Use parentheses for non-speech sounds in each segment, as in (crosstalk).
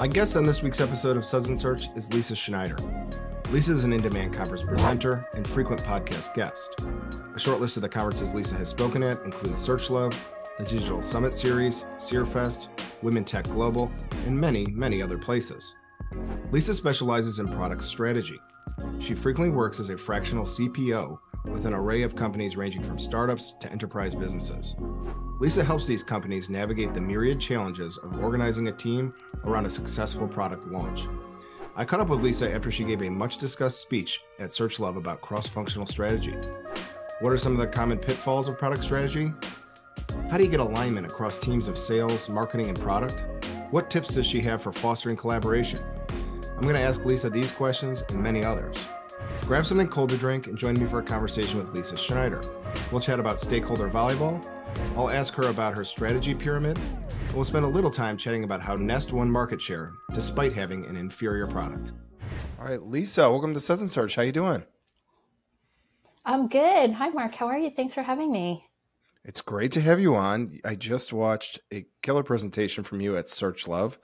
My guest on this week's episode of Suds and Search is Lisa Schneider. Lisa is an In Demand Conference presenter and frequent podcast guest. A short list of the conferences Lisa has spoken at includes SearchLove, the Digital Summit Series, SeerFest, Women Tech Global, and many, many other places. Lisa specializes in product strategy. She frequently works as a fractional CPO with an array of companies ranging from startups to enterprise businesses. Lisa helps these companies navigate the myriad challenges of organizing a team around a successful product launch. I caught up with Lisa after she gave a much discussed speech at SearchLove about cross functional strategy. What are some of the common pitfalls of product strategy? How do you get alignment across teams of sales, marketing, and product? What tips does she have for fostering collaboration? I'm going to ask Lisa these questions and many others. Grab something cold to drink and join me for a conversation with Lisa Schneider. We'll chat about stakeholder volleyball. I'll ask her about her strategy pyramid. And we'll spend a little time chatting about how Nest won market share despite having an inferior product. All right, Lisa, welcome to Suds and Search. How you doing? I'm good. Hi, Mark. How are you? Thanks for having me. It's great to have you on. I just watched a killer presentation from you at Search Love.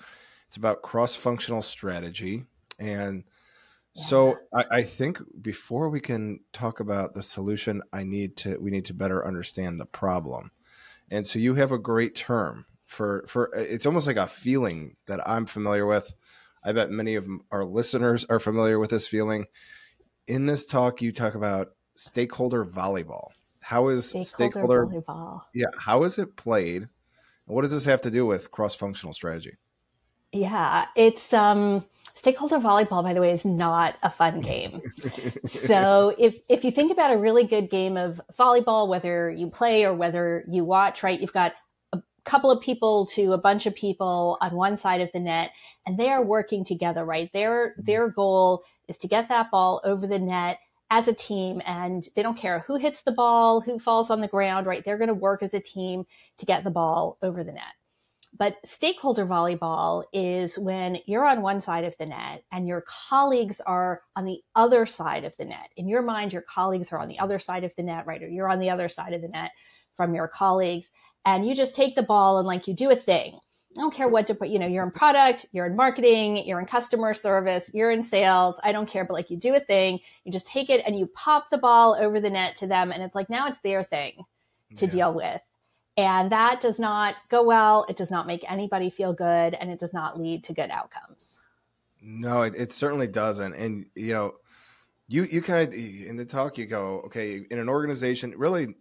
It's about cross-functional strategy, and so I, I, think before we can talk about the solution, I need to we need to better understand the problem. And so you have a great term for for uh, it's almost like a feeling that I'm familiar with. I bet many of our listeners are familiar with this feeling. In this talk, you talk about stakeholder volleyball. How is stakeholder, stakeholder volleyball? Yeah, how is it played? What does this have to do with cross functional strategy? Yeah, it's um Stakeholder volleyball, by the way, is not a fun game. (laughs) so if, if you think about a really good game of volleyball, whether you play or whether you watch, right, you've got a couple of people to a bunch of people on one side of the net and they are working together, right? Their, their goal is to get that ball over the net as a team and they don't care who hits the ball, who falls on the ground, right? They're going to work as a team to get the ball over the net. But stakeholder volleyball is when you're on one side of the net and your colleagues are on the other side of the net. In your mind, your colleagues are on the other side of the net, right? Or you're on the other side of the net from your colleagues. And you just take the ball and like you do a thing. I don't care what to put, you know, you're in product, you're in marketing, you're in customer service, you're in sales. I don't care, but like you do a thing, you just take it and you pop the ball over the net to them. And it's like now it's their thing to yeah. deal with. And that does not go well. It does not make anybody feel good and it does not lead to good outcomes. No, it, it certainly doesn't. And, you know, you, you kind of, in the talk, you go, okay, in an organization, really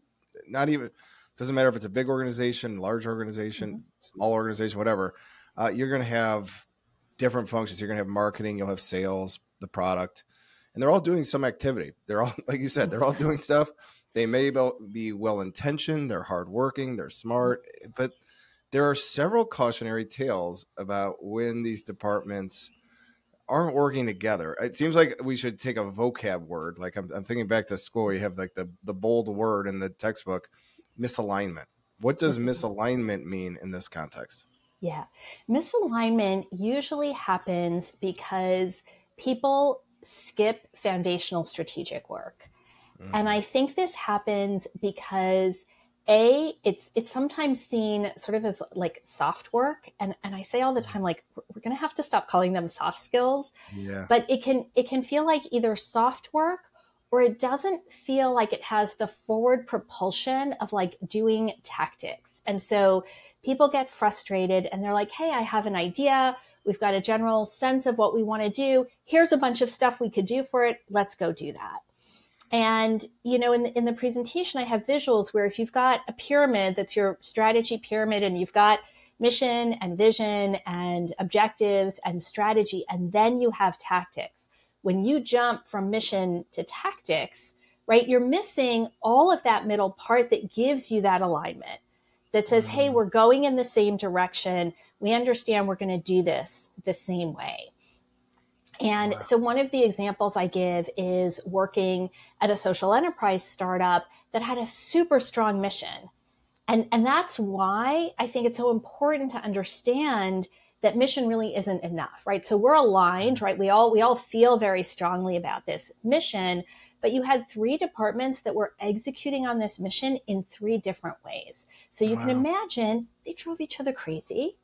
not even, doesn't matter if it's a big organization, large organization, mm-hmm. small organization, whatever, uh, you're going to have different functions. You're going to have marketing, you'll have sales, the product, and they're all doing some activity. They're all, (laughs) like you said, they're all doing stuff they may be well intentioned, they're hardworking, they're smart, eh, but there are several cautionary tales about when these departments aren't working together. It seems like we should take a vocab word. Like I'm, I'm thinking back to school, you have like the, the bold word in the textbook misalignment. What does mm-hmm. misalignment mean in this context? Yeah. Misalignment usually happens because people skip foundational strategic work. And I think this happens because a it's it's sometimes seen sort of as like soft work. And and i say all the mm. time like we're going to have to stop calling them soft skills. Yeah. but it can it can feel like either soft work or it doesn't feel like it has the forward propulsion of like doing tactics. And so people get frustrated and they're like hey i have an idea. We've got a general sense of what we want to do. Here's a bunch of stuff we could do for it. Let's go do that and, you know, in the, in the presentation, I have visuals where if you've got a pyramid that's your strategy pyramid and you've got mission and vision and objectives and strategy, and then you have tactics. When you jump from mission to tactics, right, you're missing all of that middle part that gives you that alignment that says, hey, mm-hmm. we're going in the same direction. We understand we're going to do this the same way. And wow. so one of the examples I give is working at a social enterprise startup that had a super strong mission. And, and that's why I think it's so important to understand that mission really isn't enough, right? So we're aligned, mm-hmm. right? We all we all feel very strongly about this mission, but you had three departments that were executing on this mission in three different ways. So you wow. can imagine they drove each other crazy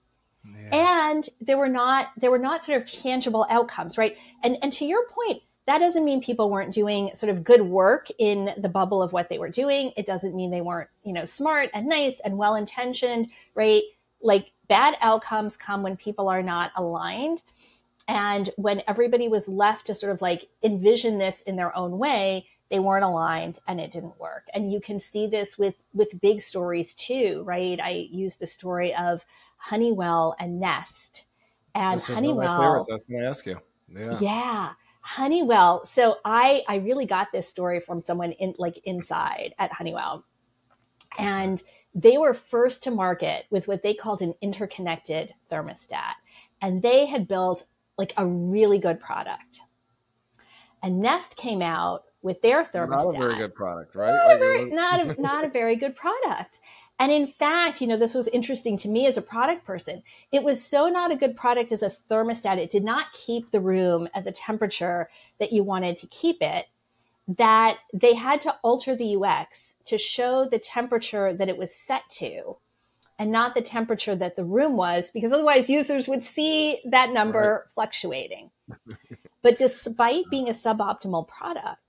Yeah. And there were not there were not sort of tangible outcomes, right? And and to your point, that doesn't mean people weren't doing sort of good work in the bubble of what they were doing. It doesn't mean they weren't, you know, smart and nice and well intentioned, right? Like bad outcomes come when people are not aligned. And when everybody was left to sort of like envision this in their own way, they weren't aligned and it didn't work. And you can see this with with big stories too, right? I use the story of Honeywell and Nest. And this Honeywell. That's what I ask you. Yeah. Yeah. Honeywell. So I I really got this story from someone in like inside at Honeywell. And they were first to market with what they called an interconnected thermostat. And they had built like a really good product. And Nest came out with their thermostat. (laughs) Not a very good product, right? Not, a, very, not, a, not a very good product. And in fact, you know, this was interesting to me as a product person. It was so not a good product as a thermostat. It did not keep the room at the temperature that you wanted to keep it, that they had to alter the UX to show the temperature that it was set to and not the temperature that the room was, because otherwise users would see that number right. fluctuating. (laughs) but despite being a suboptimal product,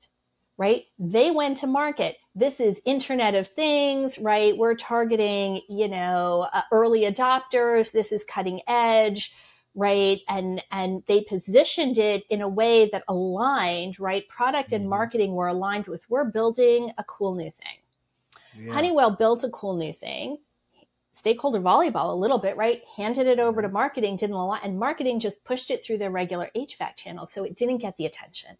right? They went to market. This is Internet of Things, right? We're targeting, you know, uh, early adopters. This is cutting edge, right? And and they positioned it in a way that aligned, right? Product and mm-hmm. marketing were aligned with we're building a cool new thing. Yeah. Honeywell built a cool new thing. Stakeholder volleyball a little bit, right? Handed it over to mm-hmm. marketing, didn't align, and marketing just pushed it through their regular HVAC channel, so it didn't get the attention.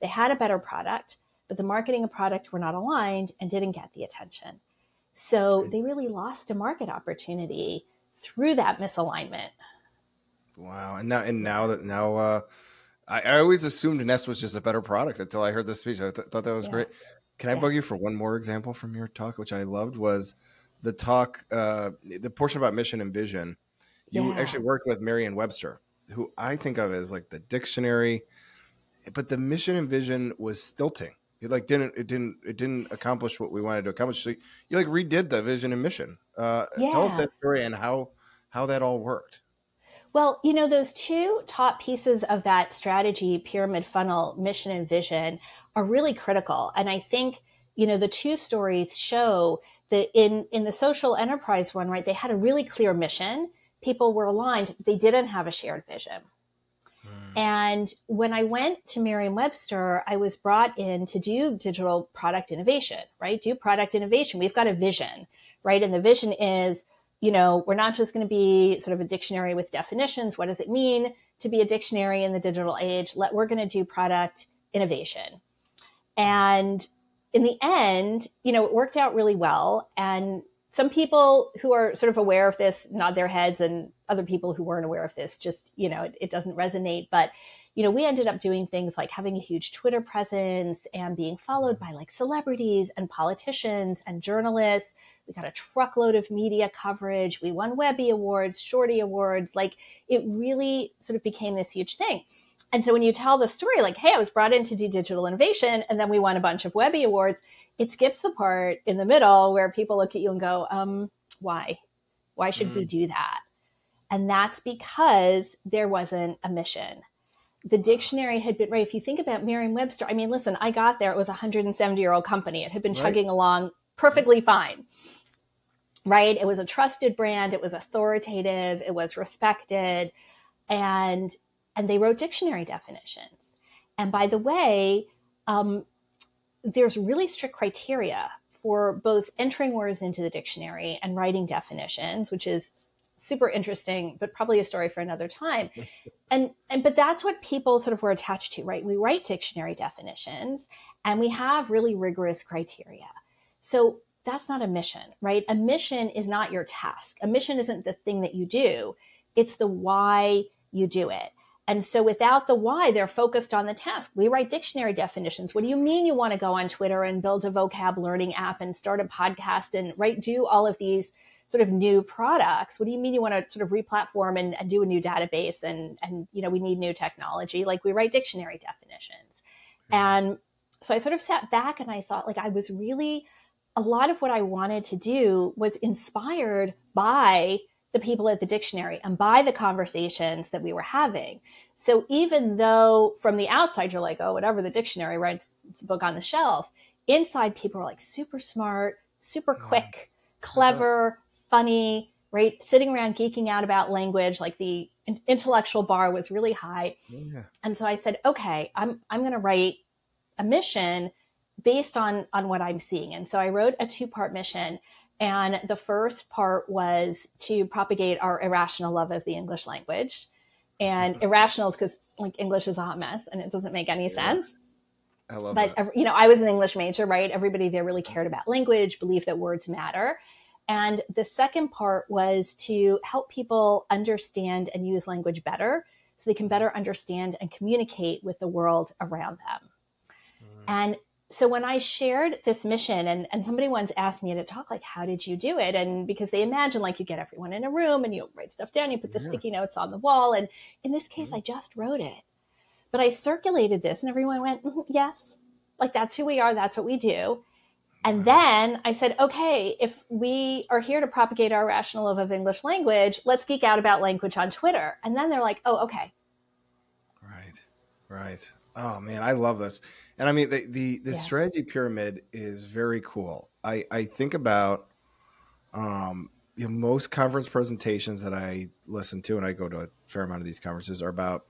They had a better product but the marketing and product were not aligned and didn't get the attention. So they really lost a market opportunity through that misalignment. Wow. And now, and now that now, uh, I, I always assumed Nest was just a better product until I heard this speech. I th- thought that was yeah. great. Can I yeah. bug you for one more example from your talk, which I loved was the talk, uh, the portion about mission and vision. You yeah. actually worked with Merriam Webster, who I think of as like the dictionary, but the mission and vision was stilting it like didn't it didn't it didn't accomplish what we wanted to accomplish. So you like redid the vision and mission. Uh, yeah. Tell us that story and how how that all worked. Well, you know, those two top pieces of that strategy, pyramid funnel, mission and vision, are really critical. And I think, you know, the two stories show that in in the social enterprise one, right, they had a really clear mission. People were aligned. They didn't have a shared vision. And when I went to Merriam Webster, I was brought in to do digital product innovation, right? Do product innovation. We've got a vision, right? And the vision is, you know, we're not just going to be sort of a dictionary with definitions. What does it mean to be a dictionary in the digital age? Let, we're going to do product innovation. And in the end, you know, it worked out really well. And some people who are sort of aware of this nod their heads and other people who weren't aware of this just you know it, it, doesn't resonate. But you know we ended up doing things like having a huge twitter presence and being followed by like celebrities and politicians and journalists. We got a truckload of media coverage. We won webby awards shorty awards. Like it really sort of became this huge thing. And so when you tell the story like hey i was brought in to do digital innovation and then we won a bunch of webby awards it skips the part in the middle where people look at you and go, um, why? Why should mm. we do that? And that's because there wasn't a mission. The dictionary had been right. If you think about Merriam Webster, I mean, listen, I got there, it was a 170 year old company. It had been chugging along perfectly fine. Right? It was a trusted brand, it was authoritative, it was respected, and and they wrote dictionary definitions. And by the way, um, there's really strict criteria for both entering words into the dictionary and writing definitions, which is super interesting, but probably a story for another time. (laughs) and and but that's what people sort of were attached to, right? We write dictionary definitions and we have really rigorous criteria. So that's not a mission, right? A mission is not your task. A mission isn't the thing that you do. It's the why you do it. And so without the why, they're focused on the task. We write dictionary definitions. What do you mean you want to go on Twitter and build a vocab learning app and start a podcast and right do all of these sort of new products? What do you mean you want to sort of replatform and, and do a new database and and you know we need new technology? Like we write dictionary definitions. Mm-hmm. And so I sort of sat back and I thought like I was really a lot of what I wanted to do was inspired by the people at the dictionary and by the conversations that we were having. So even though from the outside you're like, oh, whatever the dictionary writes, it's a book on the shelf. Inside, people are like super smart, super quick, clever, funny, right? Sitting around geeking out about language, like the intellectual bar was really high. Yeah. And so I said, okay, I'm I'm going to write a mission based on on what I'm seeing. And so I wrote a two part mission. And the first part was to propagate our irrational love of the English language. And mm-hmm. irrational is because like English is a hot mess and it doesn't make any yeah. sense. I love but that. you know, I was an English major, right? Everybody there really cared about language, believed that words matter. And the second part was to help people understand and use language better so they can better understand and communicate with the world around them. Mm. And so when I shared this mission and, and somebody once asked me to talk, like, how did you do it? And because they imagine like you get everyone in a room and you write stuff down, you put the yeah. sticky notes on the wall. And in this case, mm-hmm. I just wrote it. But I circulated this and everyone went, mm-hmm, yes, like that's who we are. That's what we do. And then I said, okay, if we are here to propagate our rational love of English language, let's geek out about language on Twitter. And then they're like, oh, okay. Right, right. Oh man, I love this. And I mean, the the, the yeah. strategy pyramid is very cool. I I think about, um, you know, most conference presentations that I listen to, and I go to a fair amount of these conferences, are about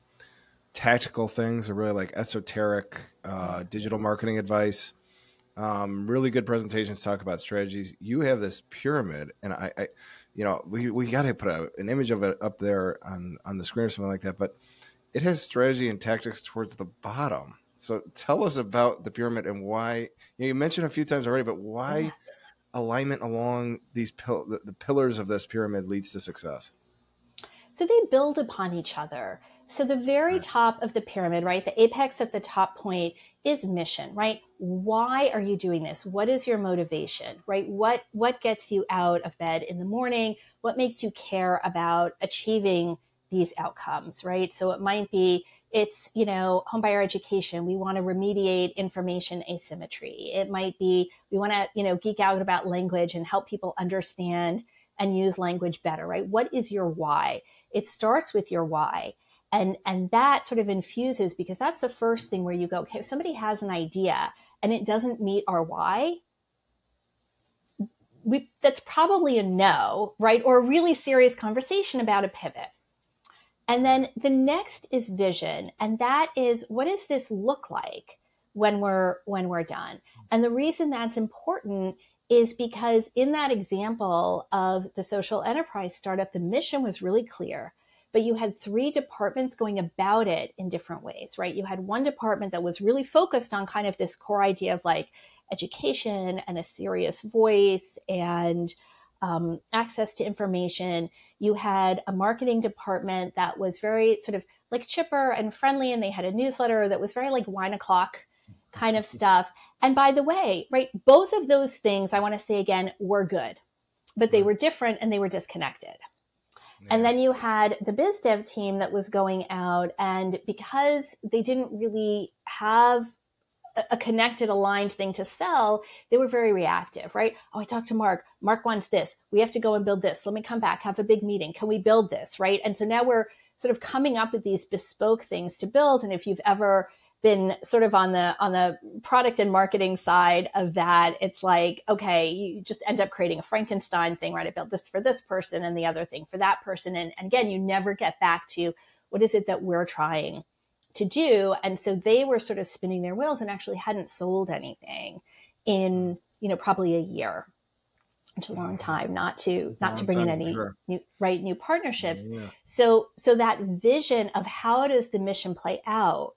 tactical things, or really like esoteric uh, digital marketing advice um, really good presentations talk about strategies. You have this pyramid, and I, I you know, we, we got to put a, an image of it up there on on the screen or something like that. But it has strategy and tactics towards the bottom. So tell us about the pyramid and why. You, know, you mentioned a few times already, but why yeah. alignment along these pil- the, the pillars of this pyramid leads to success? So they build upon each other. So the very top of the pyramid, right, the apex at the top point is mission, right? Why are you doing this? What is your motivation, right? What what gets you out of bed in the morning? What makes you care about achieving these outcomes, right? So it might be it's, you know, homebuyer education. We want to remediate information asymmetry. It might be we want to, you know, geek out about language and help people understand and use language better, right? What is your why? It starts with your why and and that sort of infuses because that's the first thing where you go okay if somebody has an idea and it doesn't meet our why we that's probably a no right or a really serious conversation about a pivot and then the next is vision and that is what does this look like when we're when we're done and the reason that's important is because in that example of the social enterprise startup the mission was really clear but you had three departments going about it in different ways, right? You had one department that was really focused on kind of this core idea of like education and a serious voice and um, access to information. You had a marketing department that was very sort of like chipper and friendly, and they had a newsletter that was very like wine o'clock kind of stuff. And by the way, right, both of those things, I want to say again, were good, but they were different and they were disconnected. And then you had the biz dev team that was going out, and because they didn't really have a connected, aligned thing to sell, they were very reactive, right? Oh, I talked to Mark. Mark wants this. We have to go and build this. Let me come back, have a big meeting. Can we build this, right? And so now we're sort of coming up with these bespoke things to build. And if you've ever been sort of on the on the product and marketing side of that it's like okay you just end up creating a frankenstein thing right i built this for this person and the other thing for that person and, and again you never get back to what is it that we're trying to do and so they were sort of spinning their wheels and actually hadn't sold anything in you know probably a year which is a long time not to not to bring in any sure. new right new partnerships yeah. so so that vision of how does the mission play out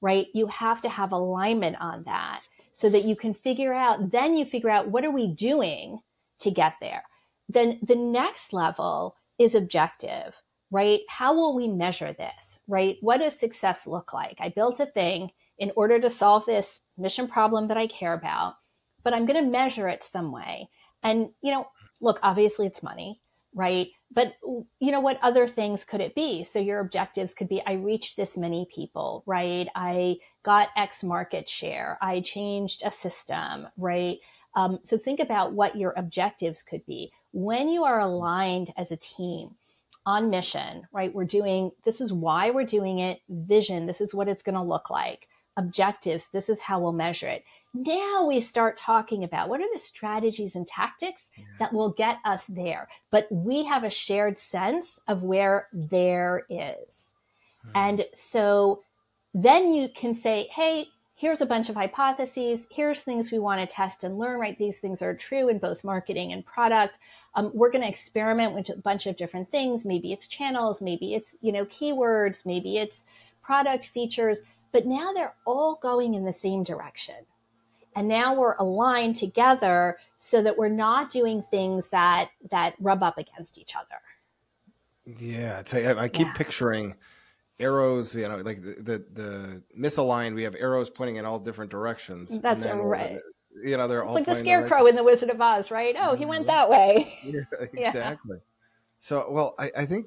right? You have to have alignment on that so that you can figure out, then you figure out what are we doing to get there. Then the next level is objective, right? How will we measure this, right? What does success look like? I built a thing in order to solve this mission problem that I care about, but I'm going to measure it some way. And, you know, look, obviously it's money, right? But you know what other things could it be? So your objectives could be I reached this many people, right? I got X market share. I changed a system, right? Um, so think about what your objectives could be. when you are aligned as a team on mission, right? We're doing this is why we're doing it, vision, this is what it's going to look like, objectives, this is how we'll measure it. Now we start talking about what are the strategies and tactics yeah. that will get us there. But we have a shared sense of where there is. Hmm. And so then you can say, hey, here's a bunch of hypotheses. Here's things we want to test and learn, right? These things are true in both marketing and product. Um, we're going to experiment with a bunch of different things. Maybe it's channels, maybe it's, you know, keywords, maybe it's product features, but now they're all going in the same direction. And now we're aligned together so that we're not doing things that that rub up against each other. Yeah, I, I keep yeah. picturing arrows you know like the, the, the misaligned we have arrows pointing in all different directions. That's right. you know they're it's all like the scarecrow the in the wizard of oz right? Oh he went mm-hmm. that way. (laughs) (laughs) Yeah, exactly. Yeah. so well I, I think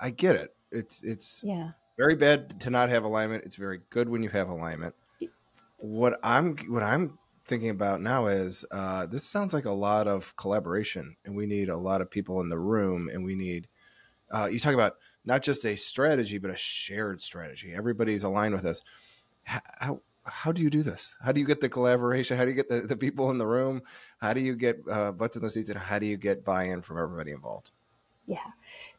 i get it. It's it's yeah. very bad to not have alignment. It's very good when you have alignment. What i'm what i'm thinking about now is uh, this sounds like a lot of collaboration and we need a lot of people in the room and we need uh, you talk about not just a strategy, but a shared strategy. Everybody's aligned with us. How, how do you do this? How do you get the collaboration? How do you get the, the people in the room? How do you get uh, butts in the seats? And how do you get buy in from everybody involved? Yeah.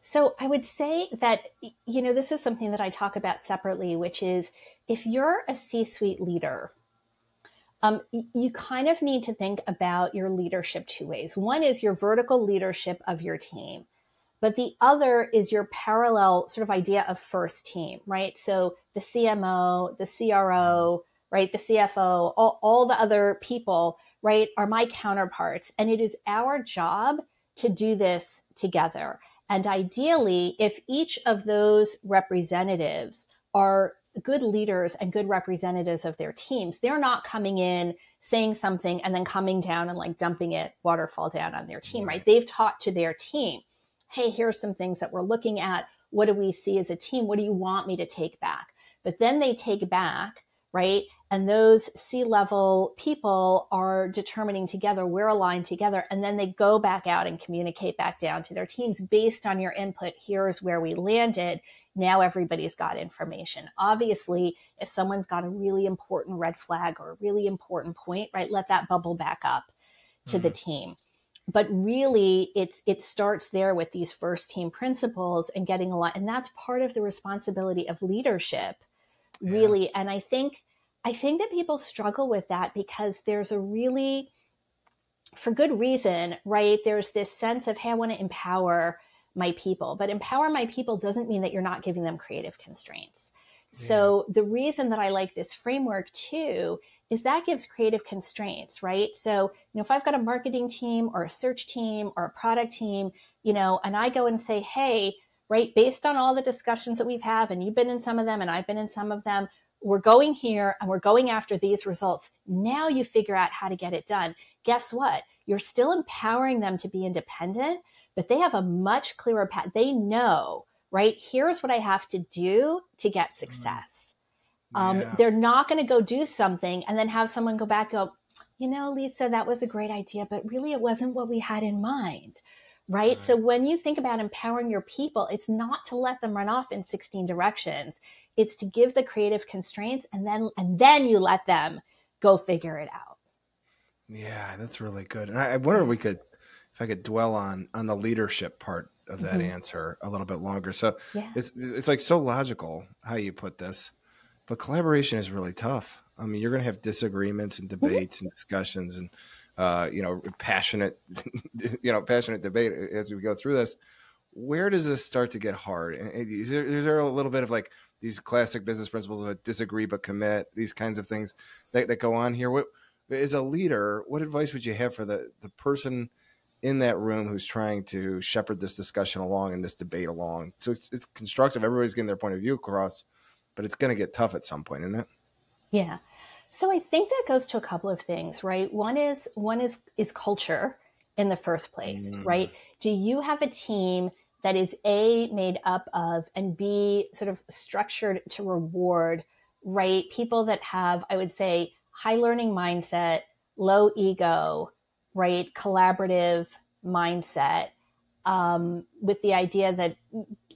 So I would say that, you know, this is something that I talk about separately, which is if you're a C suite leader, um, you kind of need to think about your leadership two ways. One is your vertical leadership of your team. But the other is your parallel sort of idea of first team, right? So the CMO, the CRO, right? The CFO, all, all the other people, right, are my counterparts. And it is our job to do this together. And ideally, if each of those representatives are good leaders and good representatives of their teams, they're not coming in saying something and then coming down and like dumping it waterfall down on their team, right? They've talked to their team hey, here's some things that we're looking at. What do we see as a team? What do you want me to take back? But then they take back, right? And those C level people are determining together, we're aligned together. And then they go back out and communicate back down to their teams based on your input. Here's where we landed. Now everybody's got information. Obviously, if someone's got a really important red flag or a really important point, right, let that bubble back up to mm-hmm. the team but really it's it starts there with these first team principles and getting a lot and that's part of the responsibility of leadership really yeah. and i think i think that people struggle with that because there's a really for good reason right there's this sense of hey i want to empower my people but empower my people doesn't mean that you're not giving them creative constraints yeah. so the reason that i like this framework too is that gives creative constraints, right? So, you know, if I've got a marketing team or a search team or a product team, you know, and I go and say, hey, right, based on all the discussions that we've had, and you've been in some of them and I've been in some of them, we're going here and we're going after these results. Now you figure out how to get it done. Guess what? You're still empowering them to be independent, but they have a much clearer path. They know, right? Here's what I have to do to get mm-hmm. success. Um, yeah. They're not going to go do something and then have someone go back go, you know, Lisa, that was a great idea, but really it wasn't what we had in mind. Right? right. So when you think about empowering your people, it's not to let them run off in 16 directions. It's to give the creative constraints and then and then you let them go figure it out. Yeah, that's really good. And I, I wonder if we could if I could dwell on on the leadership part of that mm-hmm. answer a little bit longer. So yeah. it's it's like so logical how you put this. But collaboration is really tough. I mean, you're going to have disagreements and mm-hmm. debates and discussions and uh, you know passionate (laughs) you know passionate debate as we go through this. Where does this start to get hard? Is there, is there a little bit of like these classic business principles of disagree but commit? These kinds of things that, that go on here. What as a leader, what advice would you have for the the person? in that room who's trying to shepherd this discussion along and this debate along. So it's, it's constructive. Everybody's getting their point of view across, but it's going to get tough at some point, isn't it? Yeah. So I think that goes to a couple of things, right? One is one is is culture in the first place, mm. right? Do you have a team that is a made up of and b sort of structured to reward, right? People that have, I would say, high learning mindset, low ego, right? Collaborative, mindset um, with the idea that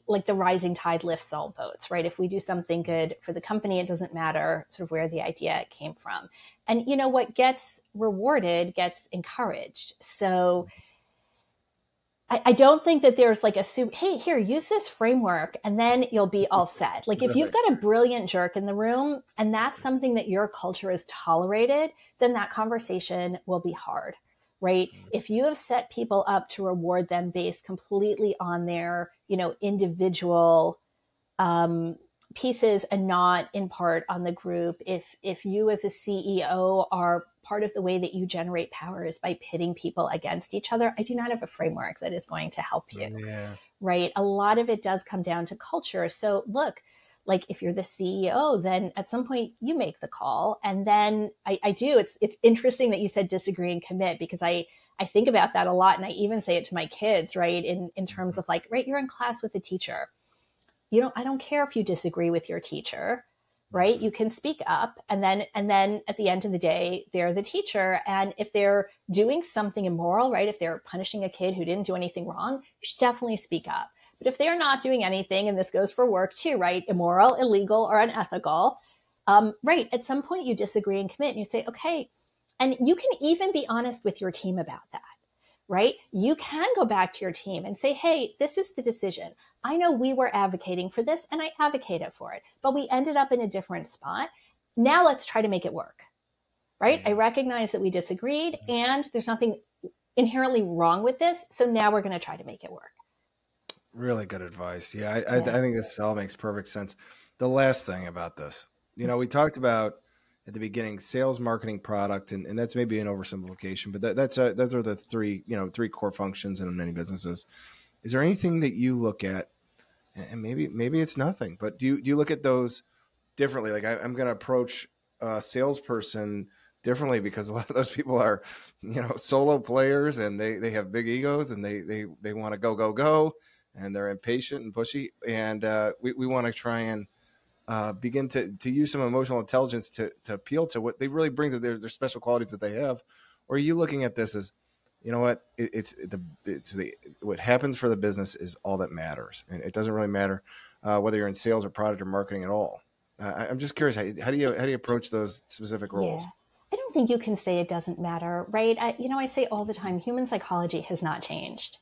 like the rising tide lifts all boats, right? If we do something good for the company, it doesn't matter sort of where the idea came from. And you know what gets rewarded gets encouraged. So I, I don't think that there's like a super, hey, here, use this framework and then you'll be all set. Like if you've got a brilliant jerk in the room and that's something that your culture is tolerated, then that conversation will be hard right mm-hmm. if you have set people up to reward them based completely on their you know individual um, pieces and not in part on the group if if you as a ceo are part of the way that you generate power is by pitting people against each other i do not have a framework that is going to help you yeah. right a lot of it does come down to culture so look like if you're the CEO, then at some point you make the call. And then I, I do. It's it's interesting that you said disagree and commit because I I think about that a lot and I even say it to my kids, right? In in terms of like, right, you're in class with a teacher. You know, I don't care if you disagree with your teacher, right? Mm-hmm. You can speak up and then and then at the end of the day, they're the teacher. And if they're doing something immoral, right? If they're punishing a kid who didn't do anything wrong, you should definitely speak up. But if they're not doing anything, and this goes for work too, right? Immoral, illegal, or unethical, um, right? At some point you disagree and commit and you say, okay, and you can even be honest with your team about that, right? You can go back to your team and say, hey, this is the decision. I know we were advocating for this and I advocated for it, but we ended up in a different spot. Now let's try to make it work, right? I recognize that we disagreed and there's nothing inherently wrong with this. So now we're going to try to make it work. Really good advice. Yeah, I, I, I think this all makes perfect sense. The last thing about this, you know, we talked about at the beginning sales, marketing, product, and, and that's maybe an oversimplification, but that, that's a, those are the three you know three core functions in many businesses. Is there anything that you look at, and maybe maybe it's nothing, but do you do you look at those differently? Like I, I'm going to approach a salesperson differently because a lot of those people are you know solo players and they they have big egos and they they they want to go go go and they're impatient and pushy. And uh, we, we want to try and uh, begin to, to use some emotional intelligence to, to appeal to what they really bring to their, their special qualities that they have. Or are you looking at this as, you know what, it, it's the it's the what happens for the business is all that matters, and it doesn't really matter uh, whether you're in sales or product or marketing at all. Uh, I'm just curious, how, how, do you how do you approach those specific roles? Yeah. I don't think you can say it doesn't matter, right? I, you know, I say all the time, human psychology has not changed.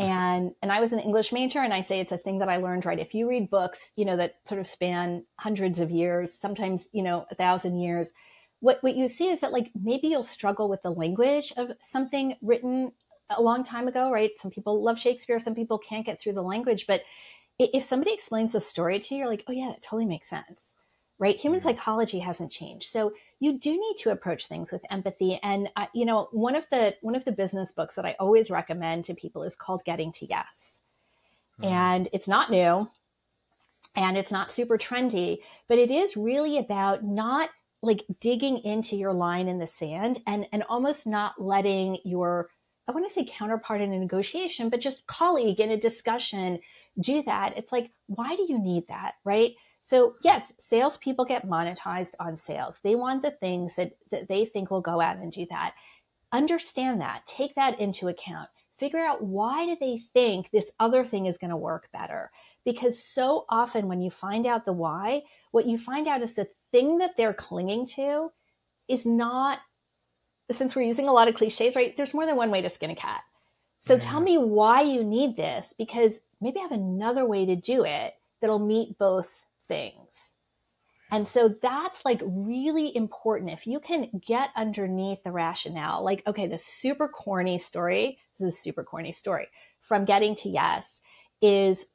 And and I was an English major, and I say it's a thing that I learned. Right, if you read books, you know that sort of span hundreds of years, sometimes you know a thousand years, what what you see is that like maybe you'll struggle with the language of something written a long time ago. Right, some people love Shakespeare, some people can't get through the language, but if somebody explains the story to you, you're like, oh yeah, that totally makes sense right? Human mm-hmm. psychology hasn't changed. So you do need to approach things with empathy. And uh, you know, one of the one of the business books that I always recommend to people is called Getting to Yes. Mm-hmm. And it's not new and it's not super trendy, but it is really about not like digging into your line in the sand and and almost not letting your I want to say counterpart in a negotiation, but just colleague in a discussion do that. It's like, why do you need that? Right. So, yes, salespeople get monetized on sales. They want the things that, that they think will go out and do that. Understand that, take that into account. Figure out why do they think this other thing is going to work better? Because so often when you find out the why, what you find out is the thing that they're clinging to is not, since we're using a lot of cliches, right? There's more than one way to skin a cat. So yeah. tell me why you need this because maybe I have another way to do it that'll meet both things. And so that's like really important. If you can get underneath the rationale, like, okay, the super corny story, this is a super corny story from getting to yes, is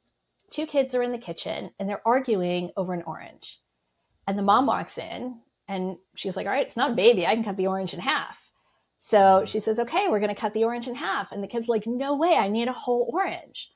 two kids are in the kitchen and they're arguing over an orange. And the mom walks in and she's like, all right, it's not a baby. I can cut the orange in half. So she says, okay, we're going to cut the orange in half. And the kid's like, no way, I need a whole orange.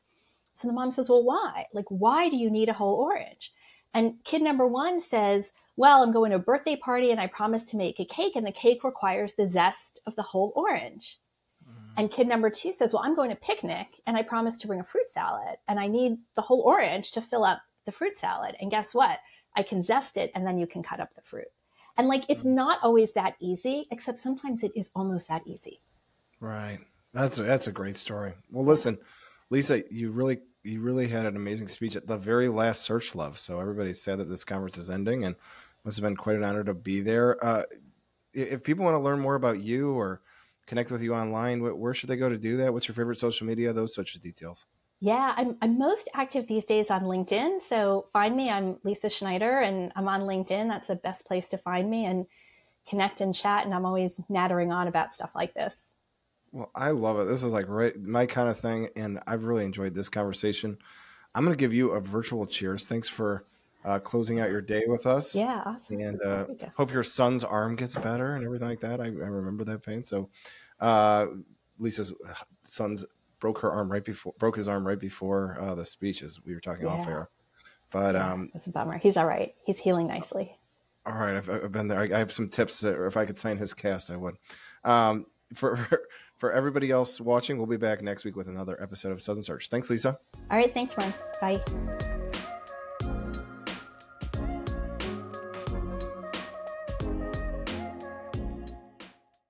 So the mom says, well, why? Like, why do you need a whole orange? And kid number one says, Well, I'm going to a birthday party and I promised to make a cake, and the cake requires the zest of the whole orange. Mm. And kid number two says, Well, I'm going to picnic and I promised to bring a fruit salad, and I need the whole orange to fill up the fruit salad. And guess what? I can zest it and then you can cut up the fruit. And like, it's mm. not always that easy, except sometimes it is almost that easy. Right. That's a, that's a great story. Well, listen, Lisa, you really you really had an amazing speech at the very last Search Love. So everybody's sad that this conference is ending, and must have been quite an honor to be there. Uh, if people want to learn more about you or connect with you online, where should they go to do that? What's your favorite social media? Those sorts of details. Yeah, I'm, I'm most active these days on LinkedIn. So find me. I'm Lisa Schneider and I'm on LinkedIn. That's the best place to find me and connect and chat. And I'm always nattering on about stuff like this. Well, I love it. This is like right my kind of thing. And I've really enjoyed this conversation. I'm going to give you a virtual cheers. Thanks for uh, closing out your day with us. Yeah, awesome. And uh, hope your son's arm gets better and everything like that. I, I remember that pain. So, uh, Lisa's son's broke her arm right before broke his arm right before uh, the speech as we were talking yeah. off air. But yeah, um, it's a bummer. He's all right. He's healing nicely. All right, I've, I've been there. I, I, have some tips. if I could sign his cast, I would. Um, for (laughs) for everybody else watching, we'll be back next week with another episode of Suds and Search. Thanks, Lisa. All right, thanks, Ron. Bye.